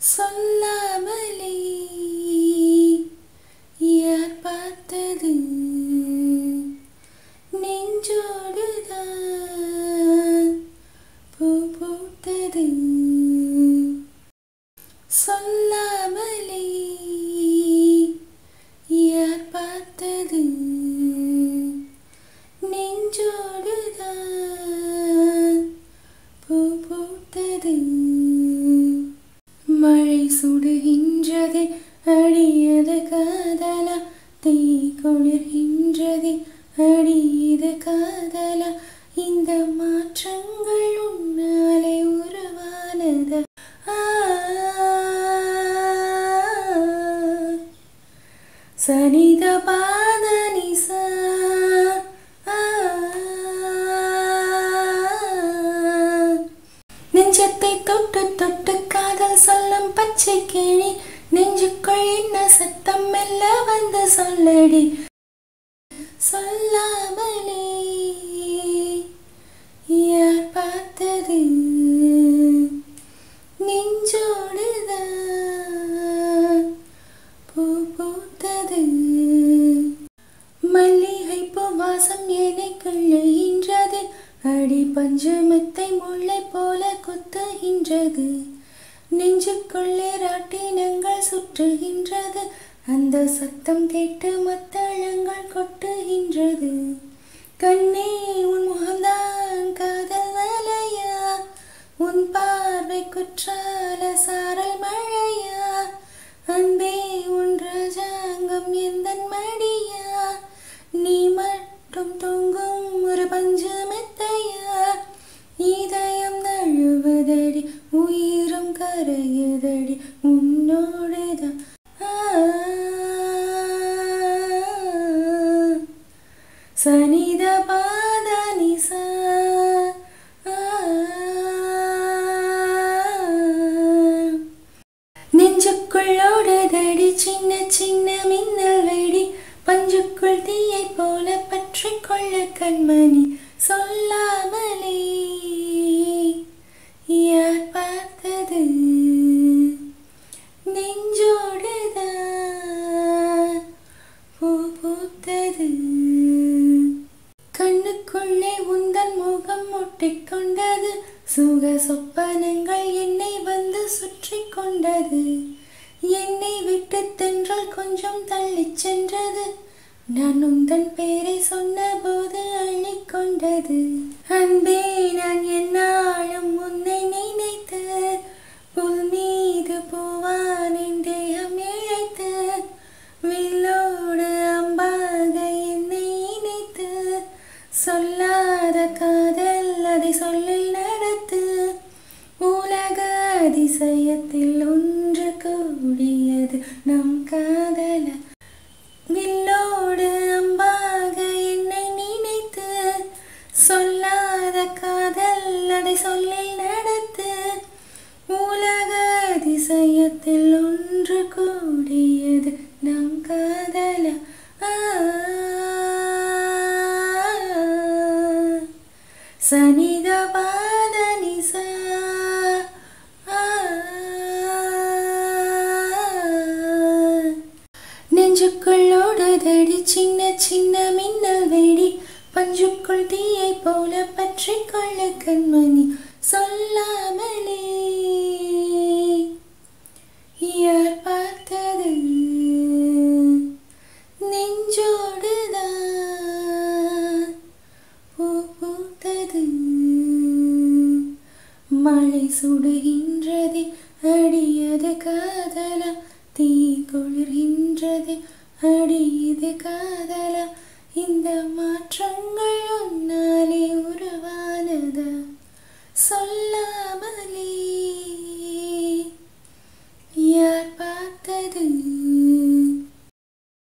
சொல்லாமலே யார் பார்த்தது நெஞ்சோடுதான் பூ பூத்தது. சொல்ல அடியது காதலா தீ குளிர்கின்றதே அடியது காதலா இந்த மாற்றங்கள் உன்னாலே உருவானது. சனித பாத நிசா. நெஞ்சத்தை தொட்டு தொட்டு காதல் சொல்லும் பச்சை கிளி. சொல்லடி. சொல்லாமலே யார் பார்த்தது? நெஞ்சோடுதான் பூ பூத்தது. மல்லிகை பூ வாசம் என்னை கிள்ளுகின்றது அடி பஞ்சமத்தை முல்லை போல குத்துகின்றது. நெஞ்சுக்குள்ளே ராட்டினங்கள் சுற்றுகின்றது. அந்த சத்தம் கேட்டு மத்தளங்கள் கொட்டுகின்றது. கண்ணே உன் முகம்தான் காதல் வலையா? உன் பார்வை குற்றால சாரல் மழையா? அன்பே உன் ராஜாங்கம் எந்த மடியா? நீ மட்டும் தொங்கும் ஒரு பஞ்சு மெத்தையா? இதயம் நழுவதடி உயிரும் கரையுதடி உன்னோடுதான். ஆ, சனித பாத நிசா ஆ, நெஞ்சுக்குள்ளோடுதடி சின்ன சின்ன மின்னல் வெடி பஞ்சுக்குள் தீயை போல பற்றி கொள்ள கண்மணி சொல்லாமலே யார் பார்த்தது நெஞ்சோடுதான் பூ பூத்தது கண்ணுக்குள்ளே உந்தன் முகம் ஒட்டிக்கொண்டது சுக சொப்பனங்கள் என்னை வந்து சுற்றி கொண்டது. என்னை விட்டு தென்றல் கொஞ்சம் தள்ளிச் சென்றது. நான் உந்தன் பேரை சொன்னபோது அள்ளிக்கொண்டது அன்பே நான் என்னாலும் உன்னை நினைத்து புல் மீது பூவான் என் தேகம் இழைத்து வில்லோடு அம்பாக என்னை இணைத்து சொல்லாத காதல் அதை சொல்லி அதிசயத்தில் ஒன்று கூடியது நம் காதல. வில்லோடு அம்பாக என்னை நினைத்து சொல்லாத காதல் அதை சொல்லில் நடத்து. உலக அதிசயத்தில் ஒன்று கூடியது நம் காதல. பஞ்சுக்குள் தீயை போல பற்றி கொள்ள கண்மணி சொல்லாமலே. யார் பார்த்தது? நெஞ்சோடுதான் பூ பூத்தது. மழை சுடுகின்றதே அடியது காதலா. தீ குளிர்கின்றதே அடியது காதலா. இந்த மாற்றங்கள் உன்னாலே உருவானது. சொல்ல